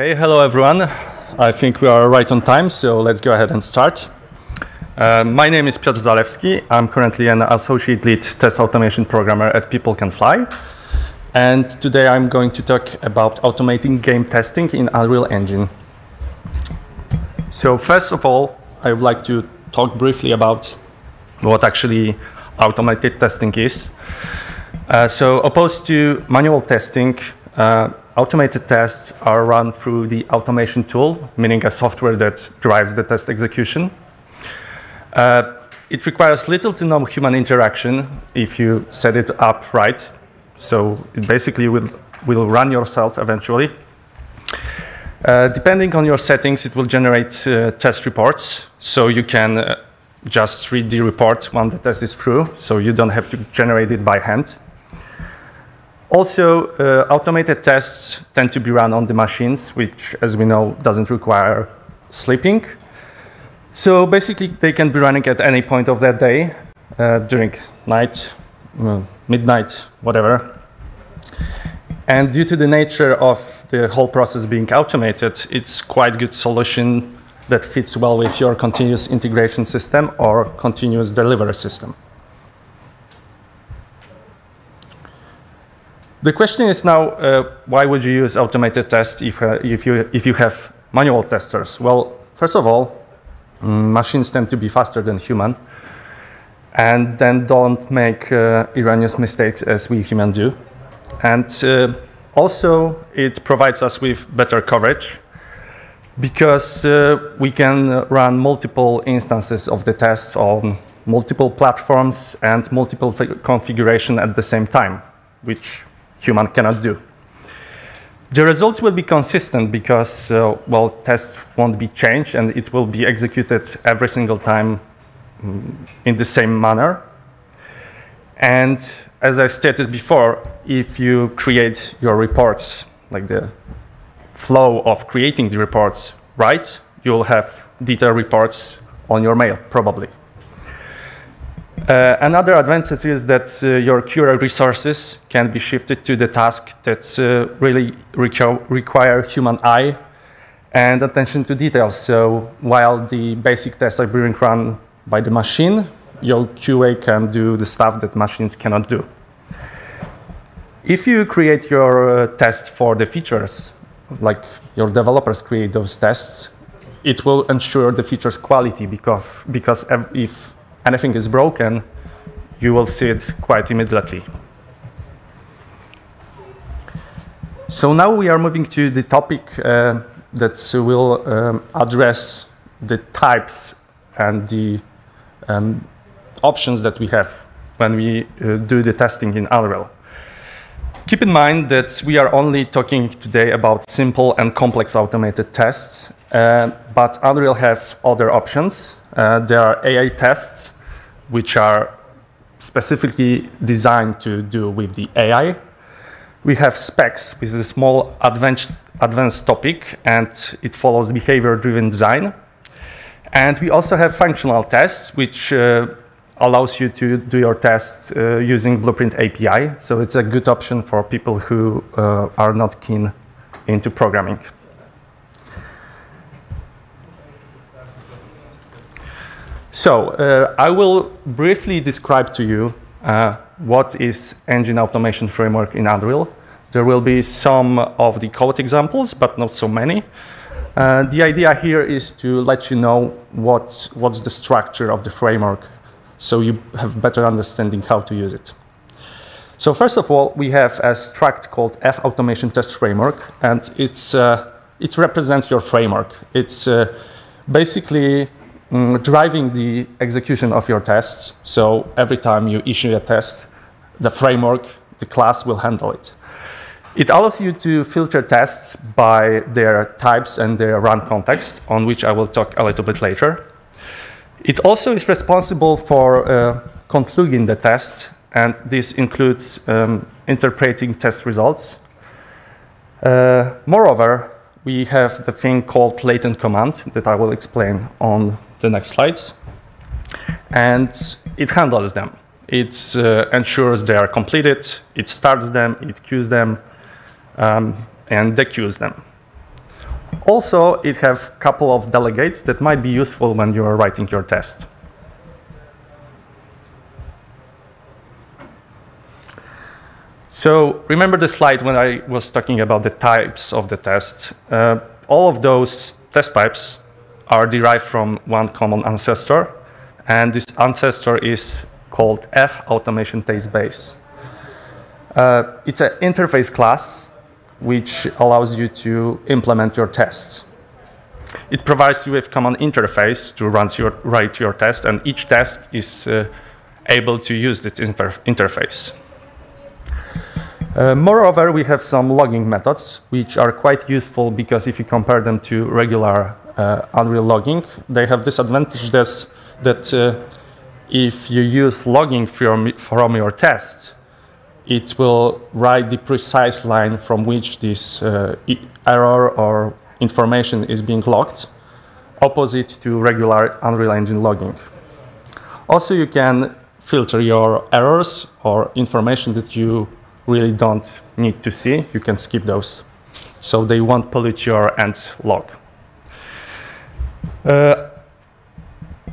Okay, hello everyone. I think we are right on time, so let's go ahead and start. Uh, my name is Piotr Zalewski. I'm currently an associate lead test automation programmer at People Can Fly. And today I'm going to talk about automating game testing in Unreal Engine. So first of all, I would like to talk briefly about what actually automated testing is. Uh, so opposed to manual testing, uh, automated tests are run through the automation tool, meaning a software that drives the test execution. Uh, it requires little to no human interaction if you set it up right. So it basically will, will run yourself eventually. Uh, depending on your settings, it will generate uh, test reports. So you can uh, just read the report when the test is through. So you don't have to generate it by hand. Also, uh, automated tests tend to be run on the machines, which, as we know, doesn't require sleeping. So basically, they can be running at any point of that day, uh, during night, uh, midnight, whatever. And due to the nature of the whole process being automated, it's quite good solution that fits well with your continuous integration system or continuous delivery system. The question is now, uh, why would you use automated tests if, uh, if, you, if you have manual testers? Well, first of all, mm, machines tend to be faster than human and then don't make uh, erroneous mistakes as we human do. And uh, also, it provides us with better coverage because uh, we can run multiple instances of the tests on multiple platforms and multiple configuration at the same time, which human cannot do. The results will be consistent because, uh, well, tests won't be changed and it will be executed every single time um, in the same manner. And as I stated before, if you create your reports, like the flow of creating the reports right, you'll have detailed reports on your mail, probably. Uh, another advantage is that uh, your QA resources can be shifted to the task that uh, really requ require human eye and attention to details. So while the basic tests are being run by the machine, your QA can do the stuff that machines cannot do. If you create your uh, test for the features, like your developers create those tests, it will ensure the features quality because, because if anything is broken, you will see it quite immediately. So now we are moving to the topic uh, that will um, address the types and the um, options that we have when we uh, do the testing in Unreal. Keep in mind that we are only talking today about simple and complex automated tests, uh, but Unreal have other options. Uh, there are AI tests, which are specifically designed to do with the AI. We have specs with a small advanced, advanced topic, and it follows behavior-driven design. And we also have functional tests, which uh, allows you to do your tests uh, using Blueprint API. So it's a good option for people who uh, are not keen into programming. So uh, I will briefly describe to you uh, what is Engine Automation Framework in Unreal. There will be some of the code examples, but not so many. Uh, the idea here is to let you know what, what's the structure of the framework so you have better understanding how to use it. So first of all, we have a struct called F Automation Test Framework, and it's, uh, it represents your framework. It's uh, basically mm, driving the execution of your tests. So every time you issue a test, the framework, the class will handle it. It allows you to filter tests by their types and their run context, on which I will talk a little bit later. It also is responsible for uh, concluding the test, and this includes um, interpreting test results. Uh, moreover, we have the thing called latent command that I will explain on the next slides. And it handles them. It uh, ensures they are completed, it starts them, it queues them, um, and dequeues them. Also, it have a couple of delegates that might be useful when you are writing your test. So remember the slide when I was talking about the types of the test. Uh, all of those test types are derived from one common ancestor, and this ancestor is called F automation test base. Uh, it's an interface class which allows you to implement your tests. It provides you with common interface to run your, write your test, and each test is uh, able to use this inter interface. Uh, moreover, we have some logging methods, which are quite useful because if you compare them to regular Unreal logging, they have this advantage that uh, if you use logging from, from your test, it will write the precise line from which this uh, error or information is being logged, opposite to regular Unreal Engine logging. Also, you can filter your errors or information that you really don't need to see. You can skip those. So they won't pollute your end log. Uh,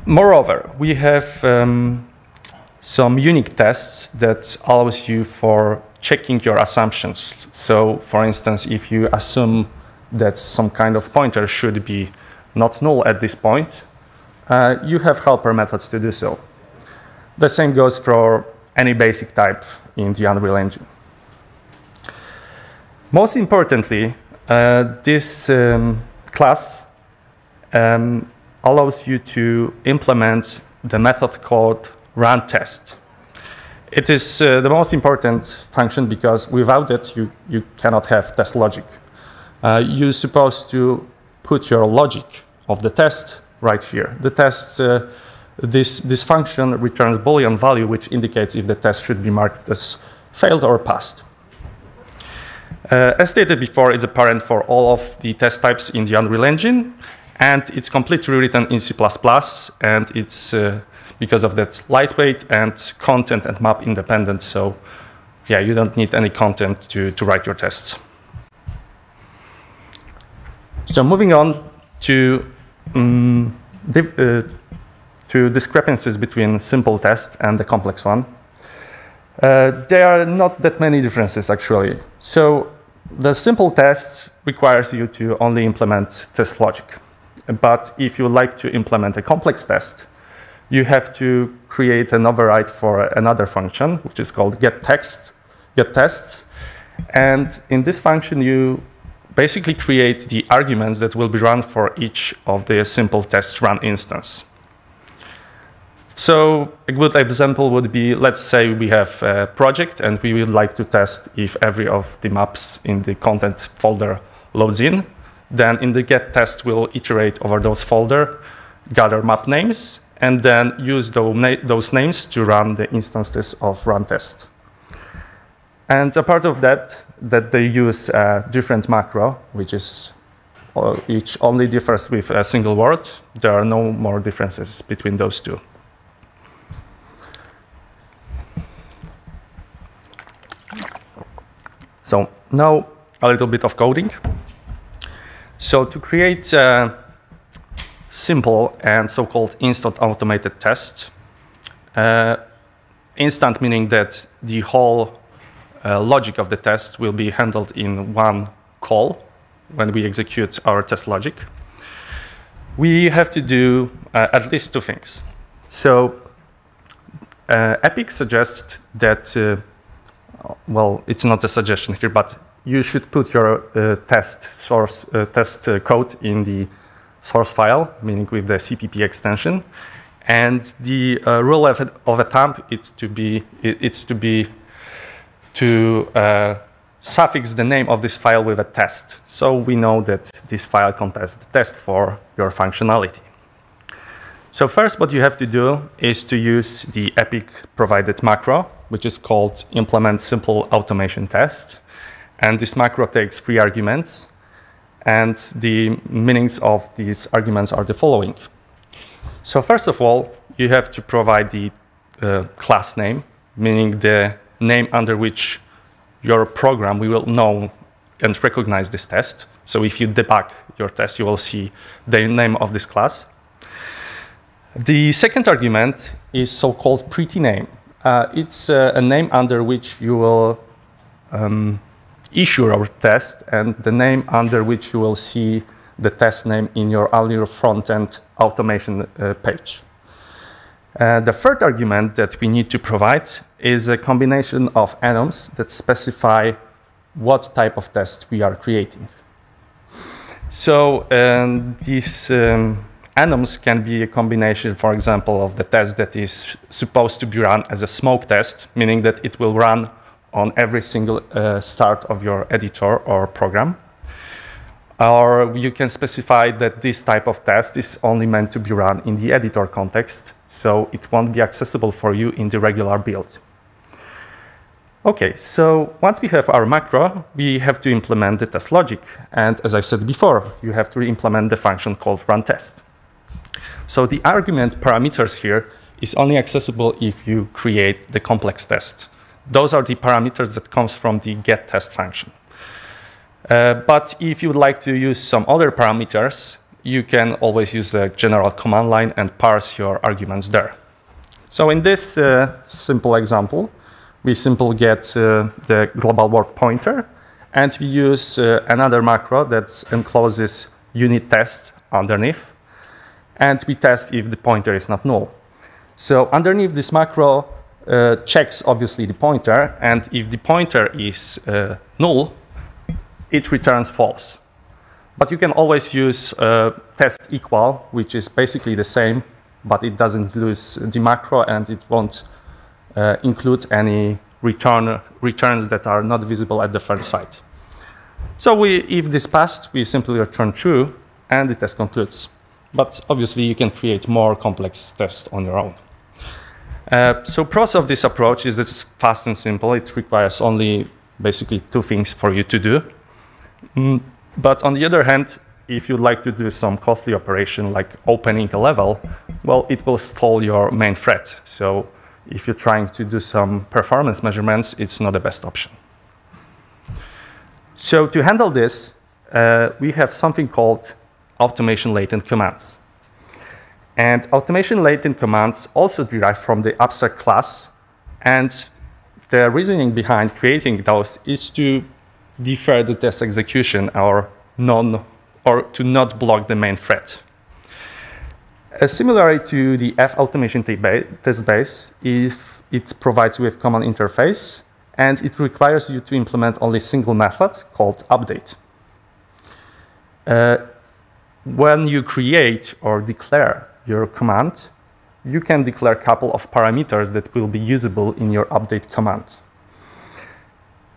moreover, we have um, some unique tests that allows you for checking your assumptions. So for instance, if you assume that some kind of pointer should be not null at this point, uh, you have helper methods to do so. The same goes for any basic type in the Unreal Engine. Most importantly, uh, this um, class um, allows you to implement the method called run test. It is uh, the most important function because without it, you, you cannot have test logic. Uh, you're supposed to put your logic of the test right here. The test, uh, this, this function returns Boolean value, which indicates if the test should be marked as failed or passed. Uh, as stated before, it's a parent for all of the test types in the Unreal Engine, and it's completely written in C++, and it's uh, because of that lightweight and content and map independent. So yeah, you don't need any content to, to write your tests. So moving on to, um, uh, to discrepancies between simple test and the complex one. Uh, there are not that many differences actually. So the simple test requires you to only implement test logic. But if you like to implement a complex test, you have to create an override for another function, which is called get text, get tests. And in this function, you basically create the arguments that will be run for each of the simple test run instance. So a good example would be, let's say we have a project and we would like to test if every of the maps in the content folder loads in. Then in the get test, we'll iterate over those folder, gather map names, and then use those names to run the instances of run test. And a part of that, that they use a different macro, which is uh, each only differs with a single word. There are no more differences between those two. So now a little bit of coding. So to create uh, simple and so-called instant automated test. Uh, instant meaning that the whole uh, logic of the test will be handled in one call when we execute our test logic. We have to do uh, at least two things. So uh, Epic suggests that, uh, well, it's not a suggestion here, but you should put your uh, test source, test code in the source file, meaning with the CPP extension. And the uh, rule of, of a thumb is to be, it, it's to be to uh, suffix the name of this file with a test. So we know that this file contains the test for your functionality. So first what you have to do is to use the Epic provided macro, which is called implement simple automation test. And this macro takes three arguments. And the meanings of these arguments are the following. So first of all, you have to provide the uh, class name, meaning the name under which your program will know and recognize this test. So if you debug your test, you will see the name of this class. The second argument is so-called pretty name. Uh, it's uh, a name under which you will um, issue our test and the name under which you will see the test name in your Unreal front-end automation uh, page. Uh, the third argument that we need to provide is a combination of enums that specify what type of test we are creating. So um, these um, enums can be a combination, for example, of the test that is supposed to be run as a smoke test, meaning that it will run on every single uh, start of your editor or program. Or you can specify that this type of test is only meant to be run in the editor context, so it won't be accessible for you in the regular build. Okay, so once we have our macro, we have to implement the test logic. And as I said before, you have to implement the function called run test. So the argument parameters here is only accessible if you create the complex test. Those are the parameters that comes from the get test function. Uh, but if you would like to use some other parameters, you can always use the general command line and parse your arguments there. So in this uh, simple example, we simply get uh, the global world pointer, and we use uh, another macro that encloses unit test underneath, and we test if the pointer is not null. So underneath this macro uh, checks obviously the pointer, and if the pointer is uh, null, it returns false. But you can always use uh, test equal, which is basically the same, but it doesn't lose the macro and it won't uh, include any return, returns that are not visible at the first sight. So we, if this passed, we simply return true and the test concludes. But obviously you can create more complex tests on your own. Uh, so pros of this approach is that it's fast and simple. It requires only basically two things for you to do. Mm, but on the other hand, if you'd like to do some costly operation like opening a level, well, it will stall your main thread. So if you're trying to do some performance measurements, it's not the best option. So to handle this, uh, we have something called automation latent commands. And automation latent commands also derive from the abstract class. And the reasoning behind creating those is to defer the test execution or non or to not block the main thread. Uh, similarly to the F automation test base, if it provides with common interface, and it requires you to implement only single method called update. Uh, when you create or declare your command, you can declare a couple of parameters that will be usable in your update command.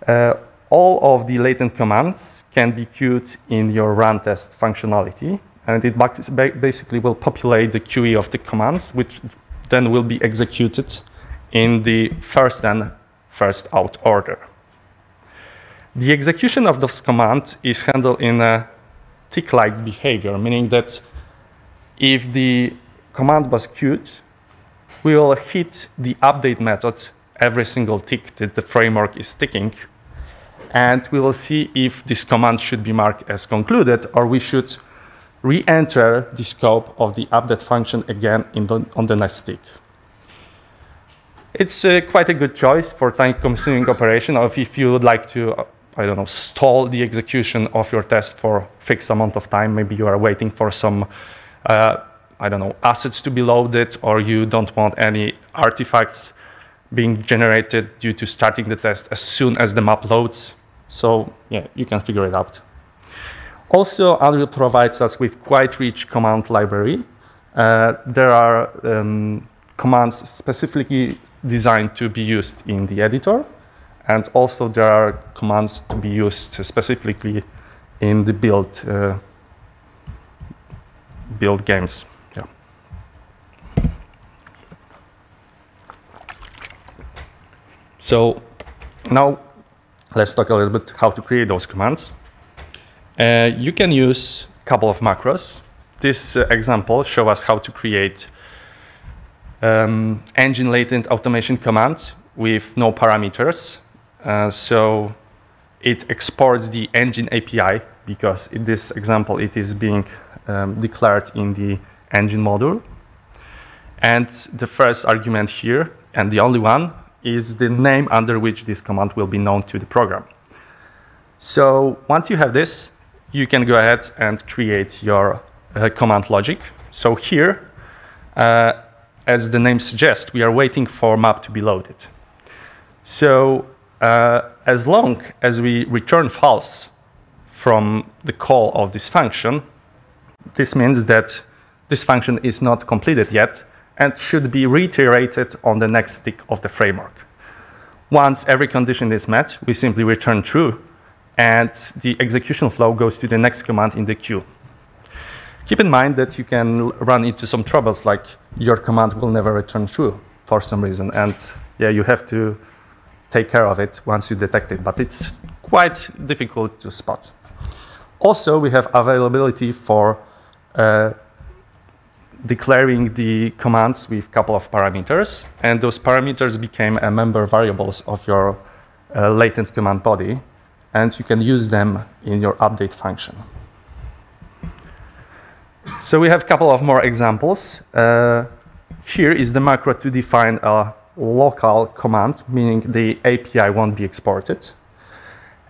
Uh, all of the latent commands can be queued in your run test functionality, and it basically will populate the QE of the commands, which then will be executed in the first in, first out order. The execution of this command is handled in a tick-like behavior, meaning that if the command was queued, we will hit the update method every single tick that the framework is ticking, and we will see if this command should be marked as concluded or we should re-enter the scope of the update function again the, on the next tick. It's uh, quite a good choice for time-consuming operation, or if you would like to, I don't know, stall the execution of your test for fixed amount of time. Maybe you are waiting for some, uh, I don't know, assets to be loaded, or you don't want any artifacts being generated due to starting the test as soon as the map loads. So yeah, you can figure it out. Also, Unreal provides us with quite rich command library. Uh, there are um, commands specifically designed to be used in the editor, and also there are commands to be used specifically in the build uh, build games. Yeah. So now let's talk a little bit how to create those commands. Uh, you can use a couple of macros. This uh, example shows us how to create um, engine latent automation command with no parameters. Uh, so it exports the engine API because in this example it is being um, declared in the engine module. And the first argument here, and the only one, is the name under which this command will be known to the program. So once you have this, you can go ahead and create your uh, command logic. So here, uh, as the name suggests, we are waiting for map to be loaded. So uh, as long as we return false from the call of this function, this means that this function is not completed yet and should be reiterated on the next tick of the framework. Once every condition is met, we simply return true, and the execution flow goes to the next command in the queue. Keep in mind that you can run into some troubles, like your command will never return true for some reason, and yeah, you have to take care of it once you detect it, but it's quite difficult to spot. Also, we have availability for declaring the commands with a couple of parameters, and those parameters became a member variables of your uh, latent command body, and you can use them in your update function. So we have a couple of more examples. Uh, here is the macro to define a local command, meaning the API won't be exported.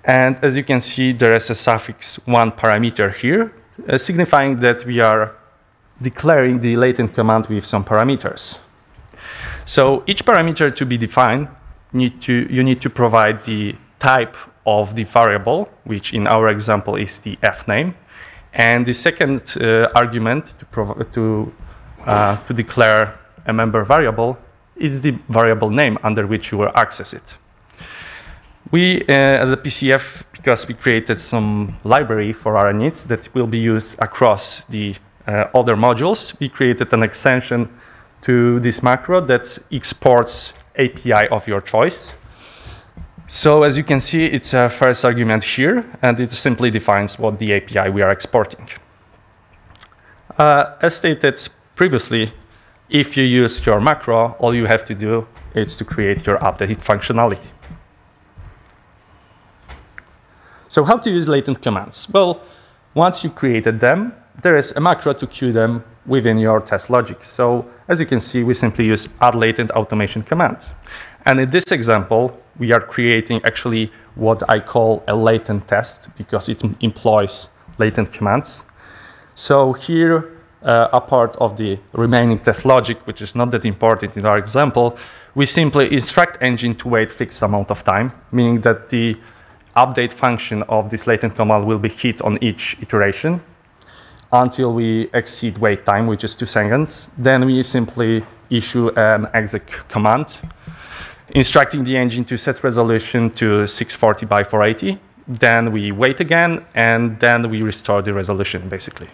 And as you can see, there is a suffix one parameter here, uh, signifying that we are declaring the latent command with some parameters. So each parameter to be defined, need to, you need to provide the type of the variable, which in our example is the f name, and the second uh, argument to, to, uh, to declare a member variable is the variable name under which you will access it. We uh, at the PCF, because we created some library for our needs that will be used across the uh, other modules, we created an extension to this macro that exports API of your choice. So as you can see, it's a first argument here, and it simply defines what the API we are exporting. Uh, as stated previously, if you use your macro, all you have to do is to create your updated functionality. So how to use latent commands? Well, once you created them, there is a macro to queue them within your test logic. So as you can see, we simply use add latent automation command. And in this example, we are creating actually what I call a latent test because it employs latent commands. So here, uh, a part of the remaining test logic, which is not that important in our example, we simply instruct engine to wait fixed amount of time, meaning that the update function of this latent command will be hit on each iteration until we exceed wait time, which is two seconds. Then we simply issue an exec command, instructing the engine to set resolution to 640 by 480. Then we wait again, and then we restore the resolution, basically.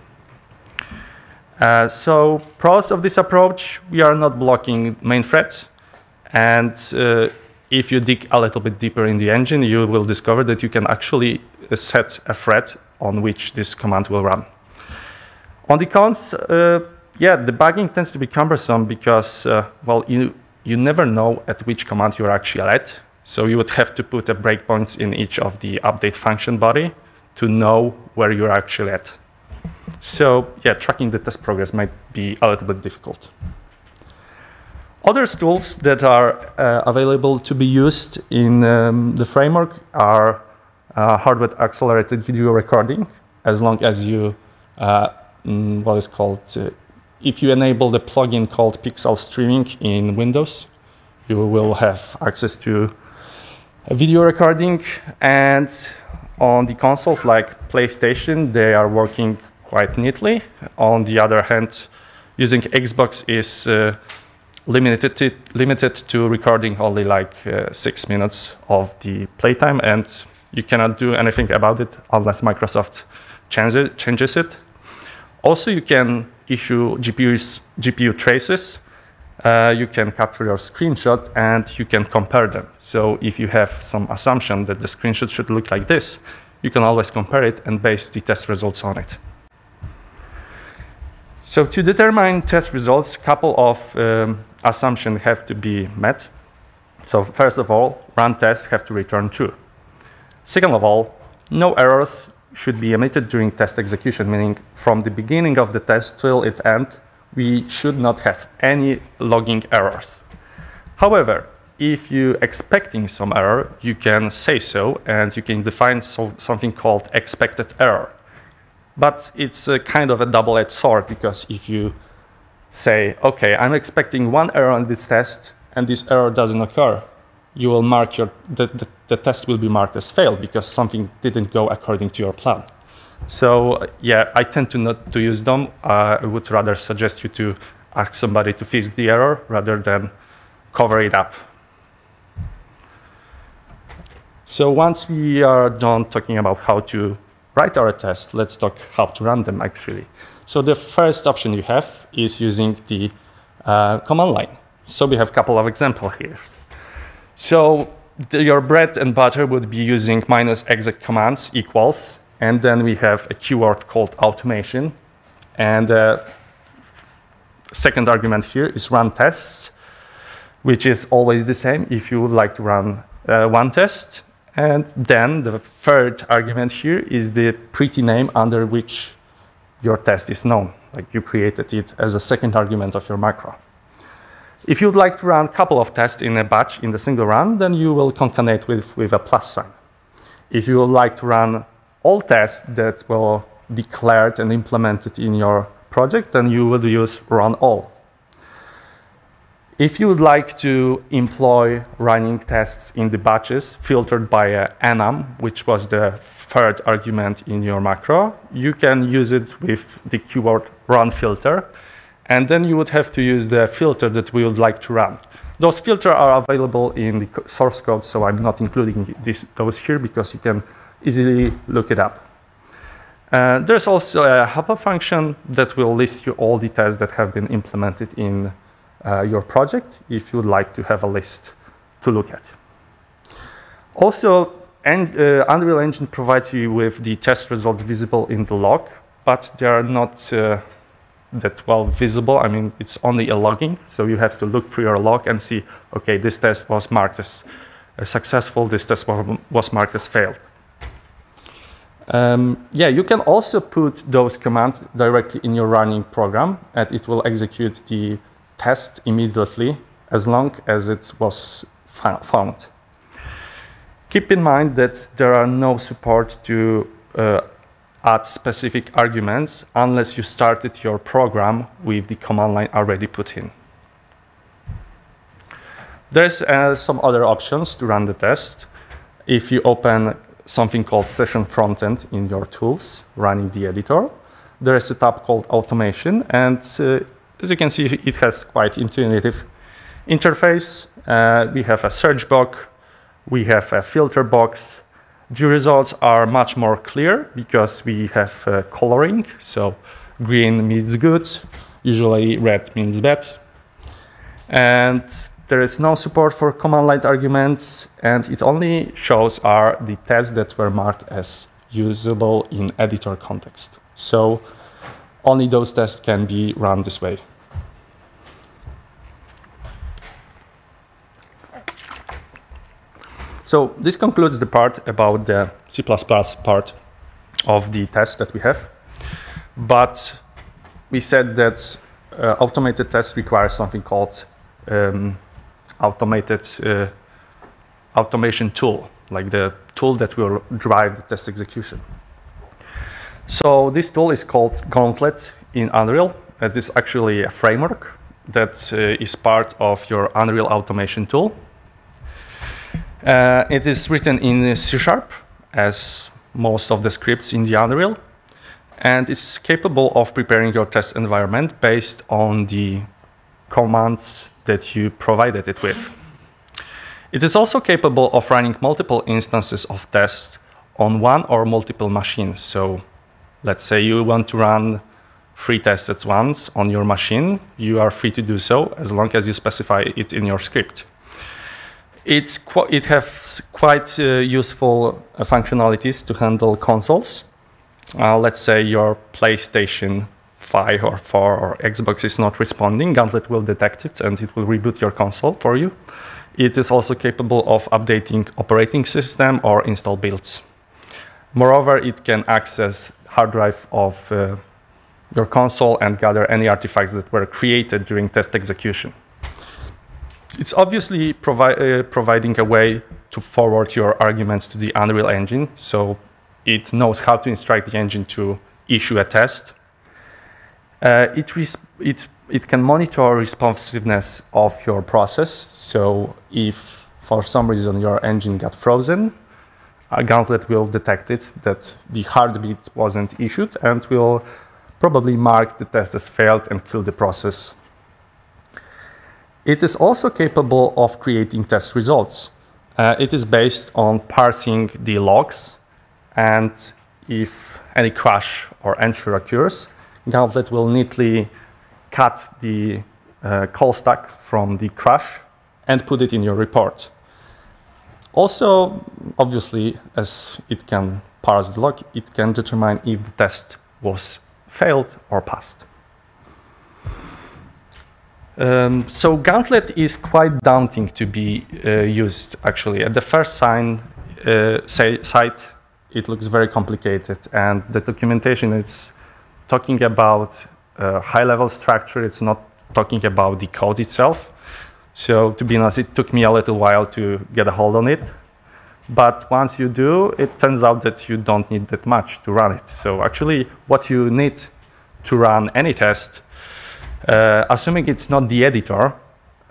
Uh, so pros of this approach, we are not blocking main thread. And uh, if you dig a little bit deeper in the engine, you will discover that you can actually set a thread on which this command will run. On the cons, uh, yeah, debugging tends to be cumbersome because, uh, well, you, you never know at which command you're actually at. So you would have to put a breakpoint in each of the update function body to know where you're actually at. So yeah, tracking the test progress might be a little bit difficult. Other tools that are uh, available to be used in um, the framework are uh, hardware accelerated video recording, as long as you, uh, mm, what is called, uh, if you enable the plugin called Pixel Streaming in Windows, you will have access to video recording. And on the consoles like PlayStation, they are working quite neatly. On the other hand, using Xbox is uh, limited to, limited to recording only like uh, six minutes of the playtime, and you cannot do anything about it unless Microsoft change it, changes it. Also, you can issue GPUs, GPU traces. Uh, you can capture your screenshot and you can compare them. So if you have some assumption that the screenshot should look like this, you can always compare it and base the test results on it. So to determine test results, a couple of um, assumptions have to be met. So first of all, run tests have to return true. Second of all, no errors should be emitted during test execution, meaning from the beginning of the test till it end, we should not have any logging errors. However, if you're expecting some error, you can say so, and you can define so, something called expected error. But it's kind of a double-edged sword, because if you say, okay, I'm expecting one error on this test, and this error doesn't occur, you will mark your, the, the, the test will be marked as failed because something didn't go according to your plan. So yeah, I tend to not to use them. Uh, I would rather suggest you to ask somebody to fix the error rather than cover it up. So once we are done talking about how to write our test, let's talk how to run them actually. So the first option you have is using the uh, command line. So we have a couple of examples here. So the, your bread and butter would be using minus exec commands equals, and then we have a keyword called automation. And uh, second argument here is run tests, which is always the same if you would like to run uh, one test. And then the third argument here is the pretty name under which your test is known. Like you created it as a second argument of your macro. If you'd like to run a couple of tests in a batch in the single run, then you will concatenate with, with a plus sign. If you would like to run all tests that were declared and implemented in your project, then you would use run all. If you would like to employ running tests in the batches filtered by uh, a enum, which was the third argument in your macro, you can use it with the keyword run filter. And then you would have to use the filter that we would like to run. Those filters are available in the source code, so I'm not including this, those here because you can easily look it up. Uh, there's also a helper function that will list you all the tests that have been implemented in uh, your project if you would like to have a list to look at. Also, and, uh, Unreal Engine provides you with the test results visible in the log, but they are not uh, that well visible. I mean, it's only a logging, so you have to look through your log and see, okay, this test was marked as uh, successful, this test was marked as failed. Um, yeah, you can also put those commands directly in your running program, and it will execute the test immediately as long as it was found. Keep in mind that there are no support to uh, add specific arguments unless you started your program with the command line already put in. There's uh, some other options to run the test. If you open something called session frontend in your tools running the editor, there is a tab called automation. And uh, as you can see, it has quite intuitive interface. Uh, we have a search box, we have a filter box, the results are much more clear because we have uh, coloring. So green means good, usually red means bad. And there is no support for command line arguments, and it only shows are the tests that were marked as usable in editor context. So only those tests can be run this way. So this concludes the part about the C++ part of the test that we have. But we said that uh, automated tests require something called um, automated uh, automation tool, like the tool that will drive the test execution. So this tool is called Gauntlet in Unreal. It is actually a framework that uh, is part of your Unreal automation tool. Uh, it is written in C Sharp, as most of the scripts in the Unreal, and it's capable of preparing your test environment based on the commands that you provided it with. It is also capable of running multiple instances of tests on one or multiple machines. So let's say you want to run three tests at once on your machine, you are free to do so as long as you specify it in your script. It's it has quite uh, useful uh, functionalities to handle consoles. Uh, let's say your PlayStation 5 or 4 or Xbox is not responding, Gauntlet will detect it and it will reboot your console for you. It is also capable of updating operating system or install builds. Moreover, it can access hard drive of uh, your console and gather any artifacts that were created during test execution. It's obviously provi uh, providing a way to forward your arguments to the Unreal Engine, so it knows how to instruct the engine to issue a test. Uh, it, it, it can monitor responsiveness of your process, so if for some reason your engine got frozen, a gauntlet will detect it, that the heartbeat wasn't issued, and will probably mark the test as failed and kill the process. It is also capable of creating test results. Uh, it is based on parsing the logs, and if any crash or entry occurs, Gauntlet will neatly cut the uh, call stack from the crash and put it in your report. Also, obviously, as it can parse the log, it can determine if the test was failed or passed. Um, so Gauntlet is quite daunting to be uh, used, actually. At the first sign, uh, say, sight, it looks very complicated, and the documentation is talking about uh, high-level structure. It's not talking about the code itself. So to be honest, it took me a little while to get a hold on it. But once you do, it turns out that you don't need that much to run it. So actually, what you need to run any test, uh, assuming it's not the editor,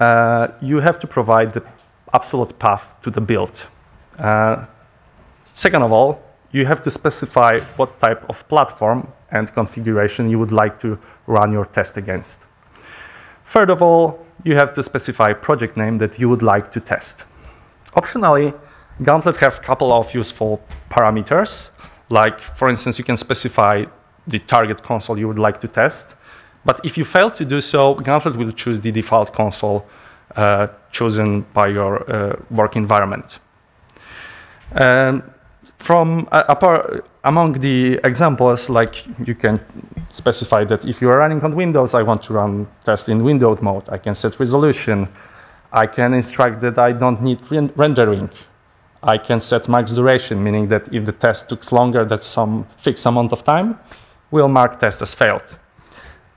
uh, you have to provide the absolute path to the build. Uh, second of all, you have to specify what type of platform and configuration you would like to run your test against. Third of all, you have to specify project name that you would like to test. Optionally, Gauntlet have a couple of useful parameters, like for instance, you can specify the target console you would like to test. But if you fail to do so, Gauntlet will choose the default console uh, chosen by your uh, work environment. Um, from uh, among the examples, like you can specify that if you are running on Windows, I want to run test in windowed mode. I can set resolution. I can instruct that I don't need rendering. I can set max duration, meaning that if the test took longer than some fixed amount of time, we'll mark test as failed.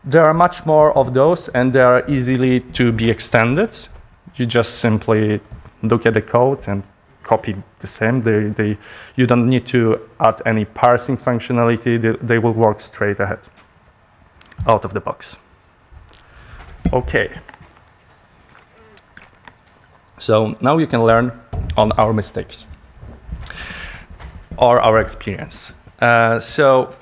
There are much more of those, and they are easily to be extended. You just simply look at the code and copy the same. They, they, you don't need to add any parsing functionality. They, they will work straight ahead out of the box. Okay. So now you can learn on our mistakes or our experience. Uh, so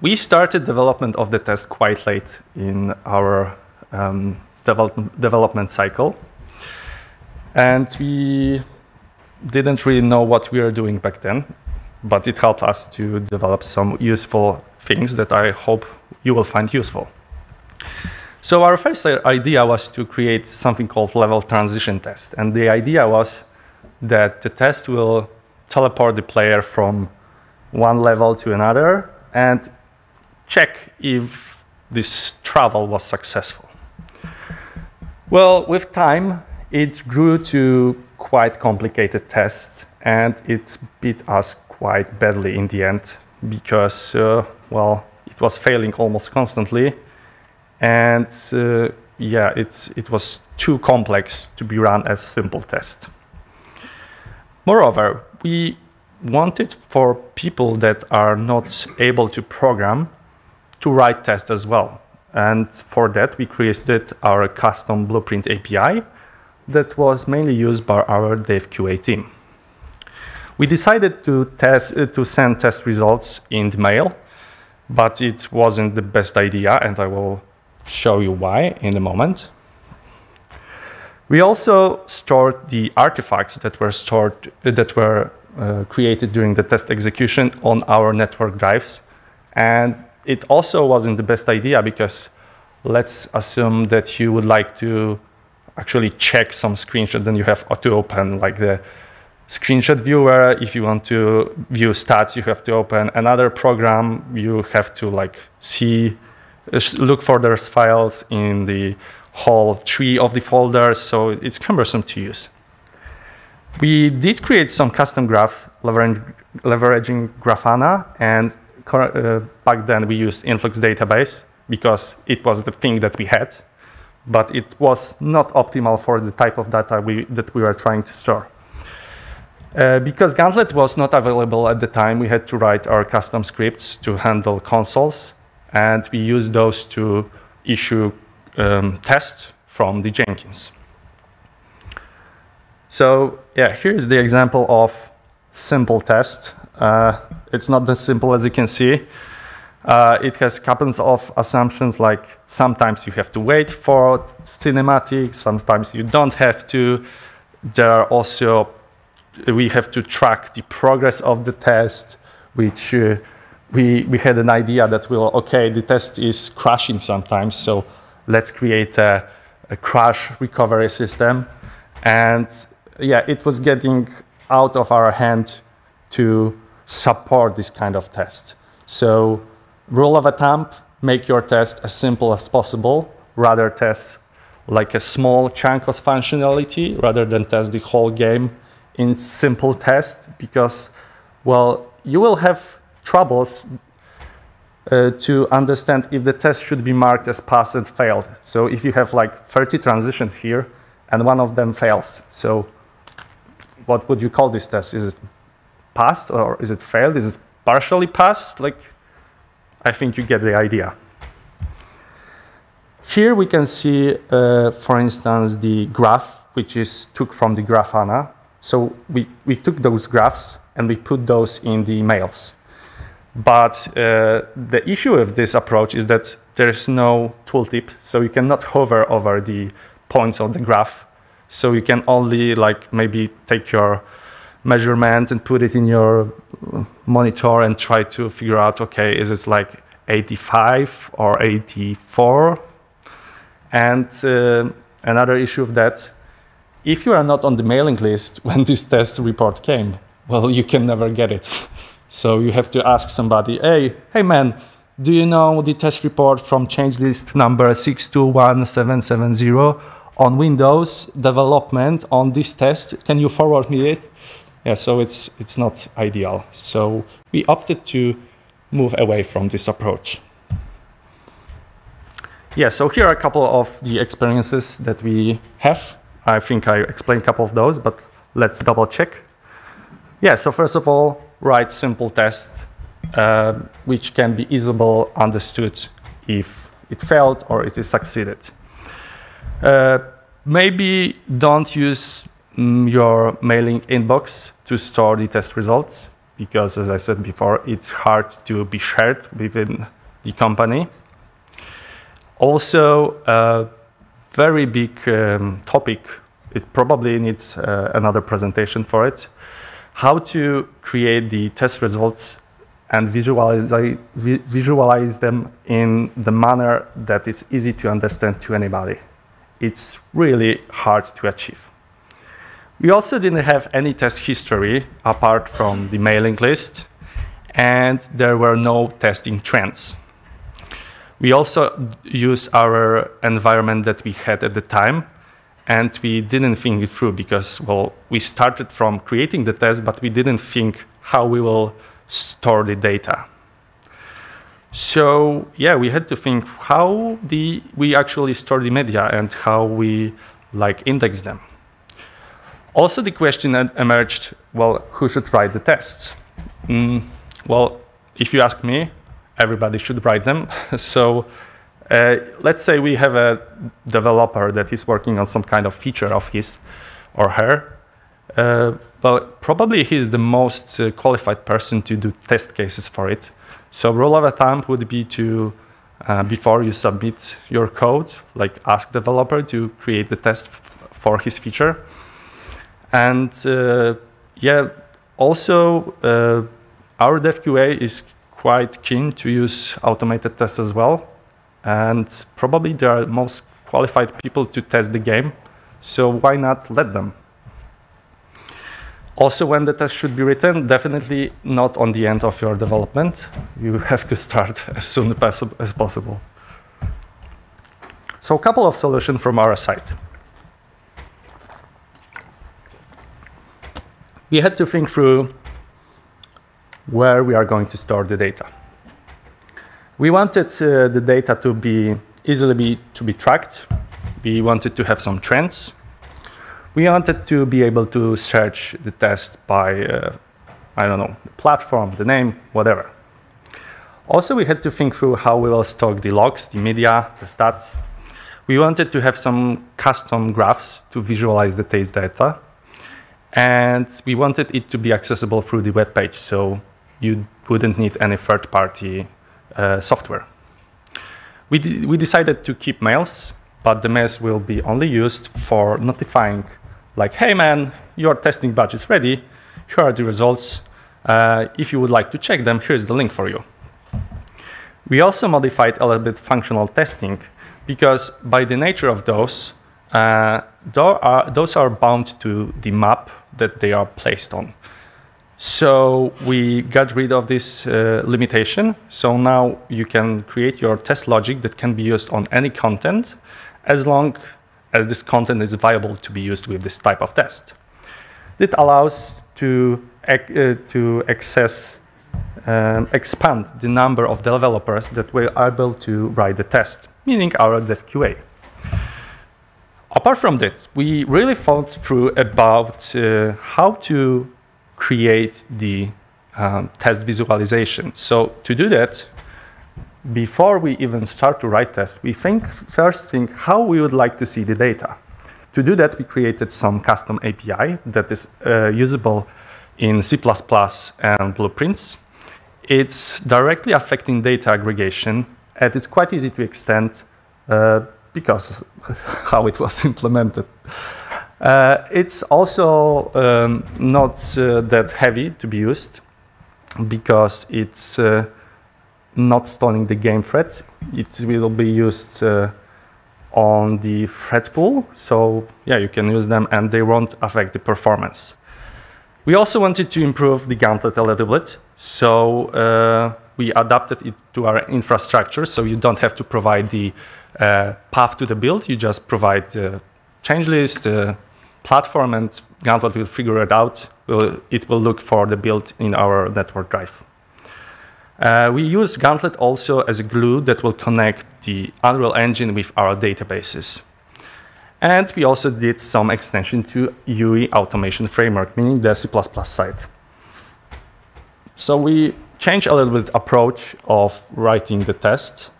we started development of the test quite late in our um, develop development cycle. And we didn't really know what we were doing back then, but it helped us to develop some useful things that I hope you will find useful. So our first idea was to create something called level transition test. And the idea was that the test will teleport the player from one level to another and check if this travel was successful. Well, with time, it grew to quite complicated tests and it beat us quite badly in the end because, uh, well, it was failing almost constantly, and uh, yeah, it, it was too complex to be run as simple test. Moreover, we wanted for people that are not able to program to write tests as well. And for that, we created our custom blueprint API that was mainly used by our dev QA team. We decided to, test, uh, to send test results in the mail, but it wasn't the best idea, and I will show you why in a moment. We also stored the artifacts that were stored uh, that were uh, created during the test execution on our network drives, and it also wasn't the best idea because let's assume that you would like to actually check some screenshot, then you have to open like the screenshot viewer. If you want to view stats, you have to open another program. You have to like see, uh, look for those files in the whole tree of the folders, so it's cumbersome to use. We did create some custom graphs leveraging, leveraging Grafana, and uh, back then we used Influx database because it was the thing that we had, but it was not optimal for the type of data we, that we were trying to store. Uh, because Gauntlet was not available at the time, we had to write our custom scripts to handle consoles, and we used those to issue um, tests from the Jenkins. So yeah, here's the example of simple test. Uh, it's not as simple as you can see. Uh, it has couples of assumptions like sometimes you have to wait for cinematics, sometimes you don't have to. There are also, we have to track the progress of the test, which uh, we, we had an idea that, well, okay, the test is crashing sometimes, so let's create a, a crash recovery system. And yeah, it was getting out of our hand to support this kind of test. So rule of a thumb, make your test as simple as possible, rather test like a small chunk of functionality rather than test the whole game in simple tests because, well, you will have troubles uh, to understand if the test should be marked as passed and failed. So if you have like 30 transitions here and one of them fails, so what would you call this test? Is it passed or is it failed? Is it partially passed? Like, I think you get the idea. Here we can see, uh, for instance, the graph, which is took from the Grafana. So we, we took those graphs and we put those in the mails. But uh, the issue with this approach is that there is no tooltip, so you cannot hover over the points of the graph so you can only like maybe take your measurement and put it in your monitor and try to figure out, okay, is it like 85 or 84? And uh, another issue of that, if you are not on the mailing list when this test report came, well, you can never get it. so you have to ask somebody, hey, hey man, do you know the test report from change list number 621770? on Windows development on this test. Can you forward me it? Yeah, so it's, it's not ideal. So we opted to move away from this approach. Yeah, so here are a couple of the experiences that we have. I think I explained a couple of those, but let's double check. Yeah, so first of all, write simple tests, uh, which can be easily understood if it failed or it is succeeded. Uh, maybe don't use your mailing inbox to store the test results because, as I said before, it's hard to be shared within the company. Also, a very big um, topic, it probably needs uh, another presentation for it, how to create the test results and visualize, visualize them in the manner that it's easy to understand to anybody it's really hard to achieve. We also didn't have any test history apart from the mailing list, and there were no testing trends. We also use our environment that we had at the time, and we didn't think it through because, well, we started from creating the test, but we didn't think how we will store the data. So yeah, we had to think how the we actually store the media and how we like index them. Also, the question emerged: well, who should write the tests? Mm, well, if you ask me, everybody should write them. so uh, let's say we have a developer that is working on some kind of feature of his or her. Uh, well, probably he's the most uh, qualified person to do test cases for it so rule of thumb would be to, uh, before you submit your code, like ask developer to create the test for his feature. And uh, yeah, also uh, our dev QA is quite keen to use automated tests as well. And probably they are most qualified people to test the game. So why not let them? Also, when the test should be written, definitely not on the end of your development. You have to start as soon as possible. So a couple of solutions from our side. We had to think through where we are going to store the data. We wanted uh, the data to be easily be, to be tracked. We wanted to have some trends. We wanted to be able to search the test by, uh, I don't know, the platform, the name, whatever. Also, we had to think through how we will stock the logs, the media, the stats. We wanted to have some custom graphs to visualize the test data. And we wanted it to be accessible through the web page, so you wouldn't need any third-party uh, software. We, we decided to keep mails, but the mails will be only used for notifying, like, hey man, your testing batch is ready, here are the results. Uh, if you would like to check them, here's the link for you. We also modified a little bit functional testing because by the nature of those, uh, are, those are bound to the map that they are placed on. So we got rid of this uh, limitation. So now you can create your test logic that can be used on any content as long as this content is viable to be used with this type of test. It allows to, uh, to access, um, expand the number of developers that were able to write the test, meaning our dev QA. Apart from that, we really thought through about uh, how to create the um, test visualization. So to do that, before we even start to write tests, we think first think how we would like to see the data. To do that, we created some custom API that is uh, usable in C++ and Blueprints. It's directly affecting data aggregation, and it's quite easy to extend uh, because how it was implemented. Uh, it's also um, not uh, that heavy to be used because it's uh, not stalling the game thread. It will be used uh, on the thread pool, so yeah, you can use them and they won't affect the performance. We also wanted to improve the gauntlet a little bit, so uh, we adapted it to our infrastructure, so you don't have to provide the uh, path to the build, you just provide the change list, platform and Gauntlet will figure it out. It will look for the build in our network drive. Uh, we use Gauntlet also as a glue that will connect the Unreal Engine with our databases. And we also did some extension to UE automation framework, meaning the C++ side. So we changed a little bit approach of writing the test,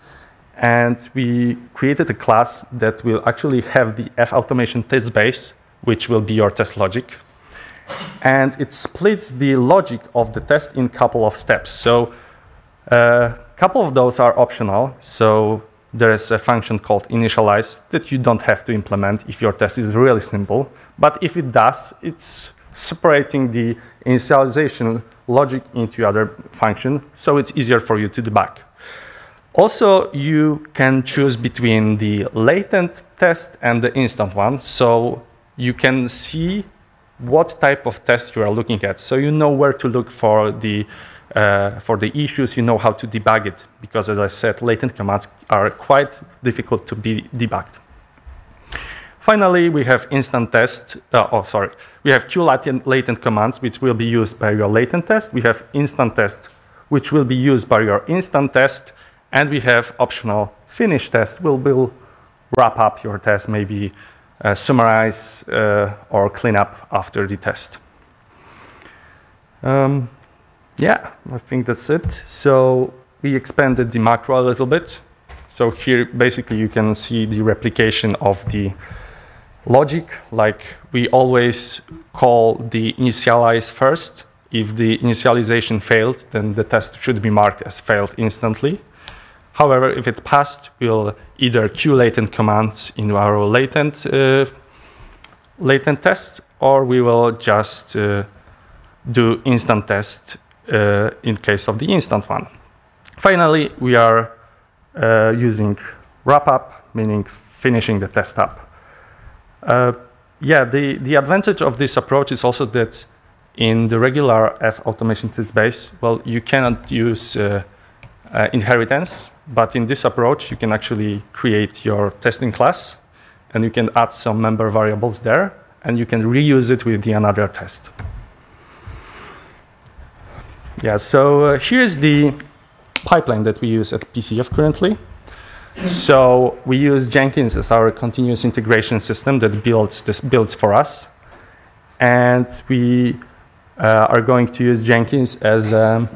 and we created a class that will actually have the F automation test base which will be your test logic. And it splits the logic of the test in a couple of steps. So a uh, couple of those are optional. So there is a function called initialize that you don't have to implement if your test is really simple. But if it does, it's separating the initialization logic into other function, so it's easier for you to debug. Also, you can choose between the latent test and the instant one. So you can see what type of test you are looking at. So you know where to look for the uh, for the issues, you know how to debug it, because as I said, latent commands are quite difficult to be debugged. Finally, we have instant test, uh, oh, sorry. We have latent, latent commands, which will be used by your latent test. We have instant test, which will be used by your instant test. And we have optional finish test, will, will wrap up your test maybe uh, summarize uh, or clean up after the test. Um, yeah, I think that's it. So we expanded the macro a little bit. So here, basically, you can see the replication of the logic. Like we always call the initialize first. If the initialization failed, then the test should be marked as failed instantly. However, if it passed, we'll either queue latent commands in our latent, uh, latent test, or we will just uh, do instant test uh, in case of the instant one. Finally, we are uh, using wrap up, meaning finishing the test up. Uh, yeah, the, the advantage of this approach is also that in the regular F automation test base, well, you cannot use uh, inheritance, but in this approach, you can actually create your testing class, and you can add some member variables there, and you can reuse it with the another test. Yeah, so uh, here's the pipeline that we use at PCF currently. So we use Jenkins as our continuous integration system that builds this builds for us, and we uh, are going to use Jenkins as a,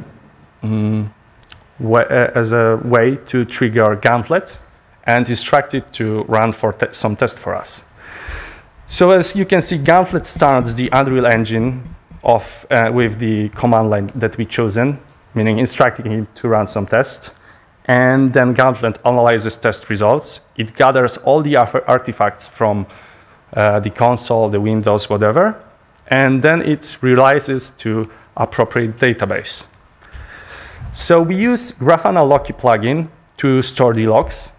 um, as a way to trigger Gauntlet and instruct it to run for te some test for us. So as you can see, Gauntlet starts the Unreal Engine uh, with the command line that we chosen, meaning instructing it to run some test. And then Gauntlet analyzes test results. It gathers all the artifacts from uh, the console, the Windows, whatever, and then it realizes to appropriate database. So we use Grafana Loki plugin to store the logs,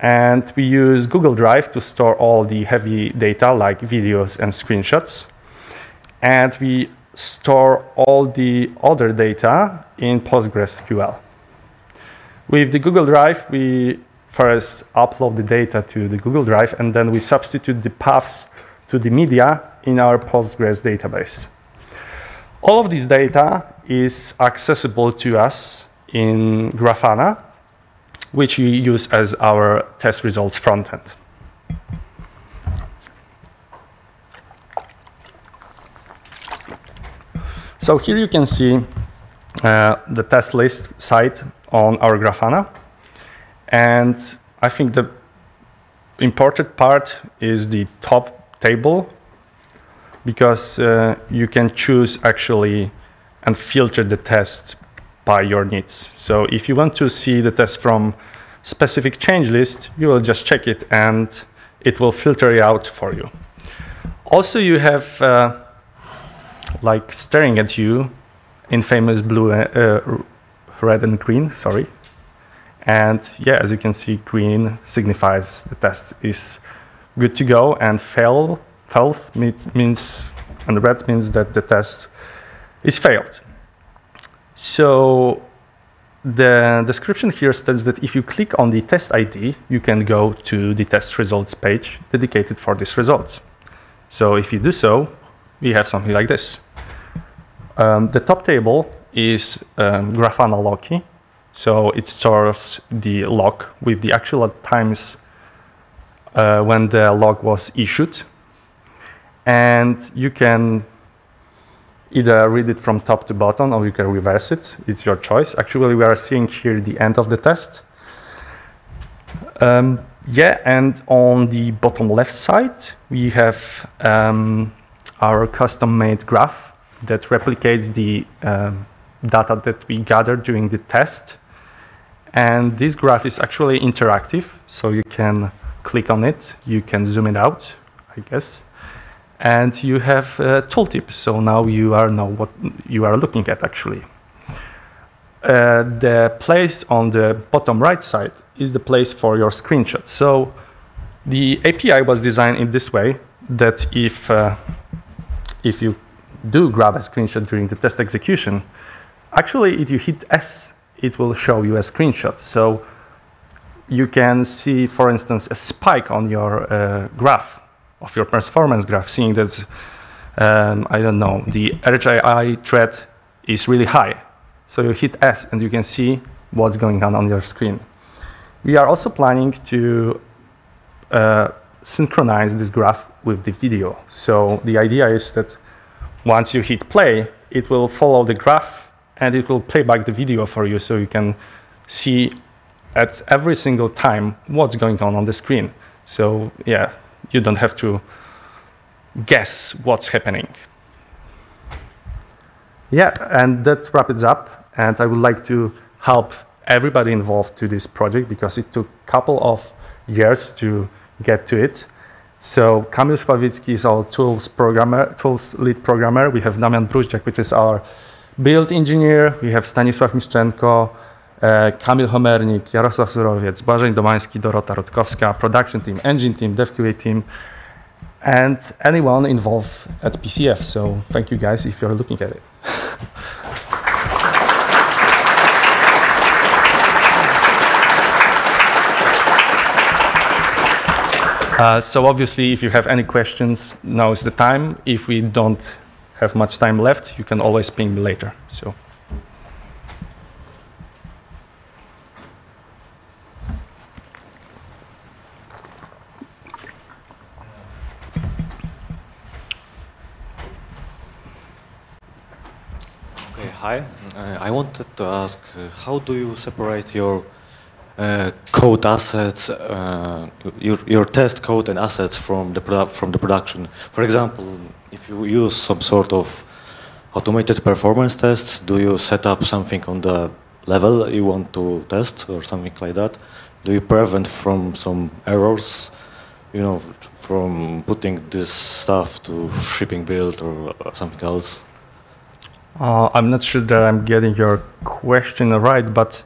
and we use Google Drive to store all the heavy data like videos and screenshots. And we store all the other data in PostgreSQL. With the Google Drive, we first upload the data to the Google Drive, and then we substitute the paths to the media in our Postgres database. All of this data is accessible to us in Grafana, which we use as our test results frontend. So here you can see uh, the test list site on our Grafana. And I think the important part is the top table because uh, you can choose actually and filter the test by your needs. So if you want to see the test from specific change list, you will just check it and it will filter it out for you. Also, you have uh, like staring at you infamous blue, uh, red and green, sorry. And yeah, as you can see, green signifies the test is good to go and fail Health means, and red means that the test is failed. So the description here states that if you click on the test ID, you can go to the test results page dedicated for this result. So if you do so, we have something like this. Um, the top table is um, Grafana Loki. So it stores the log with the actual times uh, when the log was issued and you can either read it from top to bottom or you can reverse it. It's your choice. Actually, we are seeing here the end of the test. Um, yeah, and on the bottom left side, we have um, our custom-made graph that replicates the um, data that we gathered during the test. And this graph is actually interactive, so you can click on it, you can zoom it out, I guess, and you have a tooltip. So now you are know what you are looking at actually. Uh, the place on the bottom right side is the place for your screenshot. So the API was designed in this way that if uh, if you do grab a screenshot during the test execution, actually if you hit S, it will show you a screenshot. So you can see, for instance, a spike on your uh, graph of your performance graph, seeing that, um, I don't know, the RHI thread is really high. So you hit S and you can see what's going on on your screen. We are also planning to uh, synchronize this graph with the video. So the idea is that once you hit play, it will follow the graph and it will play back the video for you so you can see at every single time what's going on on the screen. So yeah, you don't have to guess what's happening. Yeah, and that wraps it up. And I would like to help everybody involved to this project because it took a couple of years to get to it. So Kamil Sławicki is our tools programmer, tools lead programmer. We have Damian Bruździak, which is our build engineer. We have Stanisław Miszczenko, Kamil Homernik, Jarosław Surowiec, Błażej Domański, Dorota Rutkowska, Production Team, Engine Team, DevQA Team, and anyone involved at PCF. So thank you guys if you're looking at it. Uh, so obviously, if you have any questions, now is the time. If we don't have much time left, you can always ping me later. So. Hi. Uh, I wanted to ask, uh, how do you separate your uh, code assets, your, your test code and assets from the from the production? For example, if you use some sort of automated performance tests, do you set up something on the level you want to test or something like that? Do you prevent from some errors, you know, from putting this stuff to shipping build or something else? Uh, I'm not sure that I'm getting your question right, but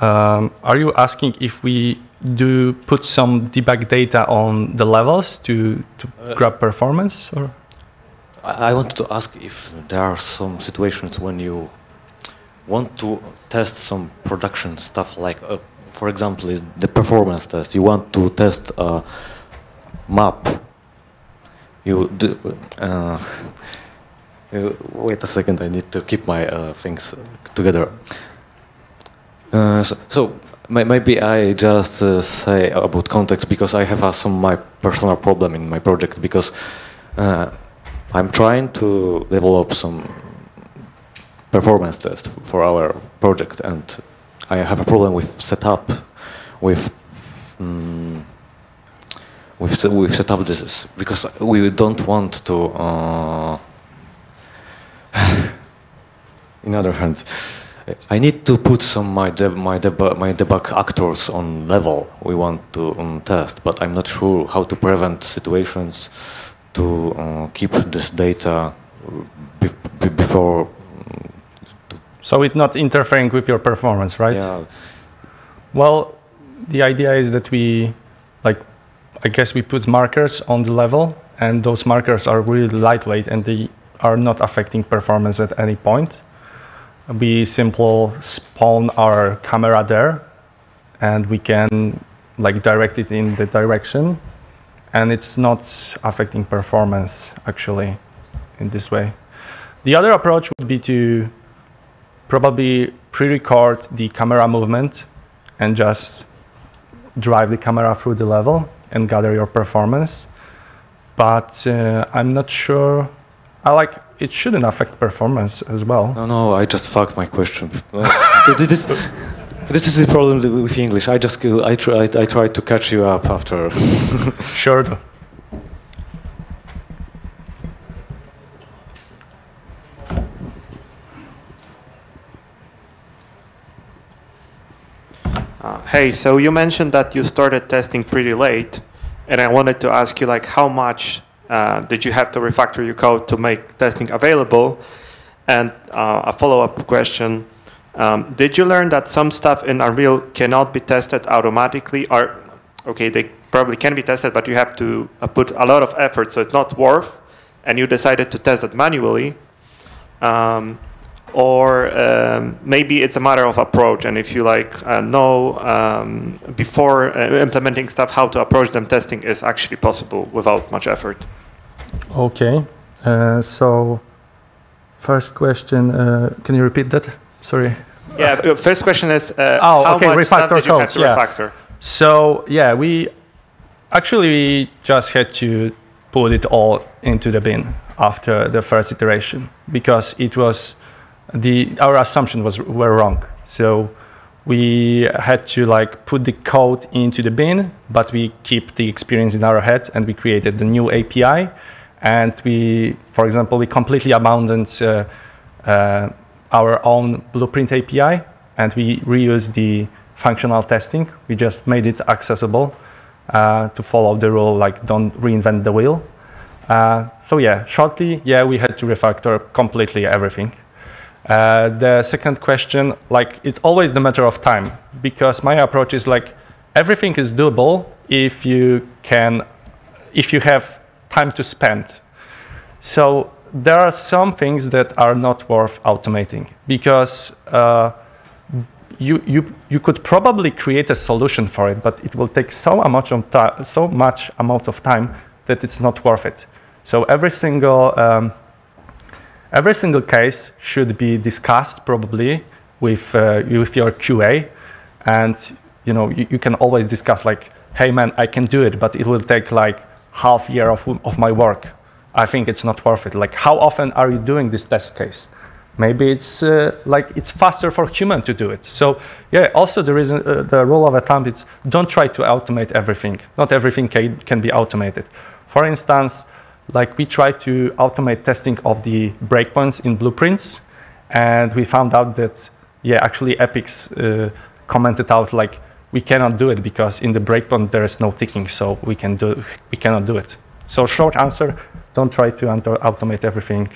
um, are you asking if we do put some debug data on the levels to, to Uh, grab performance? Or? I I wanted to ask if there are some situations when you want to test some production stuff, like, uh, for example, is the performance test. You want to test a map. You do. Uh, wait a second. I need to keep my uh, things together. Uh, so, so may- maybe I just uh, say about context because I have uh, some my personal problem in my project because uh, I'm trying to develop some performance test for our project, and I have a problem with setup, with mm with with setup this because we don't want to. Uh, in other hand, I need to put some my deb- my debug my debug actors on level we want to um, test, but I'm not sure how to prevent situations to uh, keep this data be- be- before. So it's not interfering with your performance, right? Yeah, Well, the idea is that we, like, I guess we put markers on the level, and those markers are really lightweight and they are not affecting performance at any point. We simply spawn our camera there, and we can like direct it in the direction, and it's not affecting performance actually in this way. The other approach would be to probably pre-record the camera movement and just drive the camera through the level and gather your performance. But uh, I'm not sure. I like it shouldn't affect performance as well. no, no, I just fucked my question. This, this is the problem with English. I just I try I tried to catch you up after. Sure. Uh, hey, so you mentioned that you started testing pretty late, and I wanted to ask you, like, how much uh, did you have to refactor your code to make testing available? And uh, a follow-up question: um, Did you learn that some stuff in Unreal cannot be tested automatically? Or, okay, they probably can be tested, but you have to uh, put a lot of effort, so it's not worth. And you decided to test it manually. Um, or um, maybe it's a matter of approach and if you like uh, know um, before uh, implementing stuff how to approach them testing is actually possible without much effort Okay. Uh, so, first question. Uh, can you repeat that? Sorry. yeah uh, first question is uh, Oh, how okay, much stuff refactor did you have to yeah. refactor So yeah, we actually we just had to put it all into the bin after the first iteration because it was the our assumption was were wrong. So we had to like put the code into the bin, but we keep the experience in our head and we created the new API. And we, for example, we completely abandoned uh, uh, our own blueprint API and we reused the functional testing. We just made it accessible uh, to follow the rule like don't reinvent the wheel. Uh, so yeah, shortly, yeah, we had to refactor completely everything. Uh, the second question, like it's always the matter of time because my approach is like everything is doable if you can, if you have time to spend. So there are some things that are not worth automating because uh, you, you, you could probably create a solution for it, but it will take so much, so much amount of time that it's not worth it. So every single, um, every single case should be discussed probably with, uh, with your QA. And you, know, you, you can always discuss like, hey man, I can do it, but it will take like half year of, of my work. I think it's not worth it. Like how often are you doing this test case? Maybe it's uh, like it's faster for human to do it. So yeah, also the reason, uh, the rule of a thumb is don't try to automate everything. Not everything can, can be automated. For instance, like we tried to automate testing of the breakpoints in blueprints, and we found out that yeah, actually Epics uh, commented out like we cannot do it because in the breakpoint there is no ticking, so we can do we cannot do it. So short answer: don't try to automate everything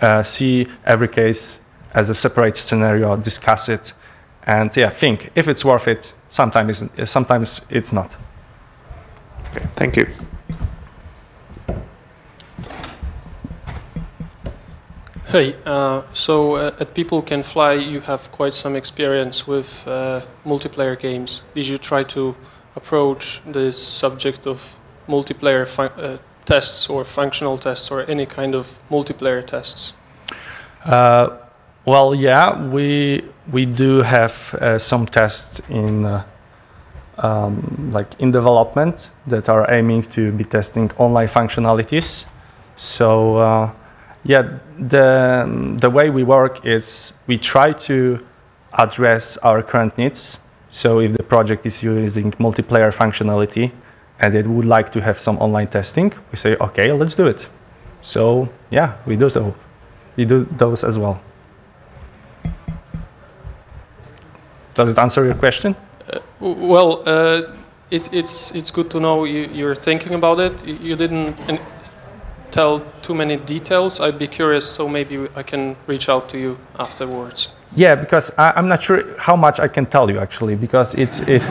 uh, see every case as a separate scenario, discuss it, and yeah, think if it's worth it. Sometimes, sometimes it's not. Okay, thank you. Hey, uh, so uh, at People Can Fly, you have quite some experience with uh, multiplayer games. Did you try to approach this subject of multiplayer uh, tests or functional tests or any kind of multiplayer tests? Uh, well, yeah, we we do have uh, some tests in um, like in development that are aiming to be testing online functionalities. So yeah, the the way we work is we try to address our current needs. So if the project is using multiplayer functionality, and it would like to have some online testing, we say, okay, let's do it. So yeah, we do so. We do those as well. Does it answer your question? Uh, well, uh, it, it's it's good to know you, are thinking about it. You didn't tell too many details. I'd be curious, so maybe I can reach out to you afterwards. Yeah, because I, am not sure how much I can tell you actually, because it's it,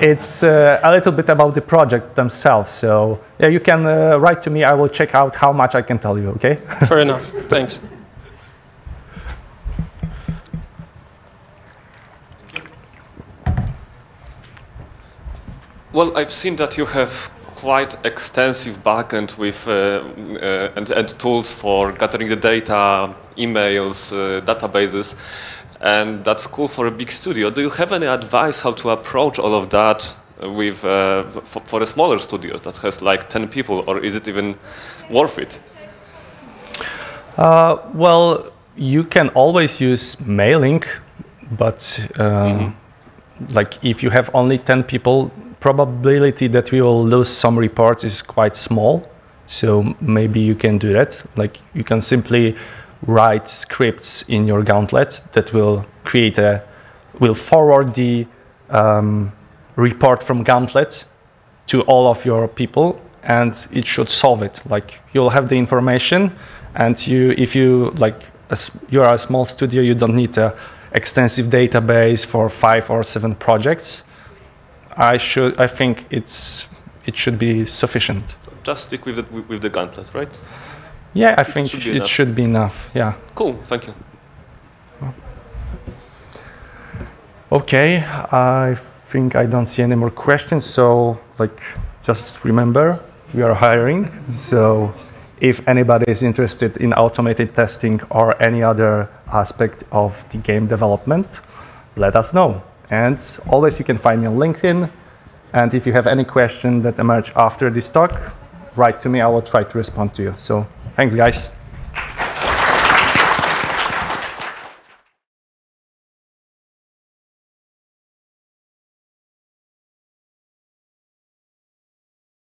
it's uh, a little bit about the project themselves. So yeah, you can uh, write to me. I will check out how much I can tell you. Okay. Fair enough. Thanks. Well, I've seen that you have quite extensive backend with uh, uh, and, and, tools for gathering the data, emails, uh, databases, and that's cool for a big studio. Do you have any advice how to approach all of that with uh, for, for a smaller studio that has like 10 people, or is it even worth it? Uh, well, you can always use mailing, but mm -hmm. like if you have only 10 people, probability that we will lose some reports is quite small. So maybe you can do that. Like you can simply write scripts in your gauntlet that will create a, will forward the um, report from gauntlet to all of your people and it should solve it. Like you'll have the information and you, if you like, you are a small studio, you don't need a extensive database for five or seven projects. I should. I think it's it should be sufficient. Just stick with the, with the gauntlet, right? Yeah, I it think should it should be enough. Yeah. Cool. Thank you. Okay, I think I don't see any more questions. So, like, just remember we are hiring. So, if anybody is interested in automated testing or any other aspect of the game development, let us know. And always you can find me on LinkedIn. And if you have any question that emerge after this talk, write to me. I will try to respond to you. So thanks, guys.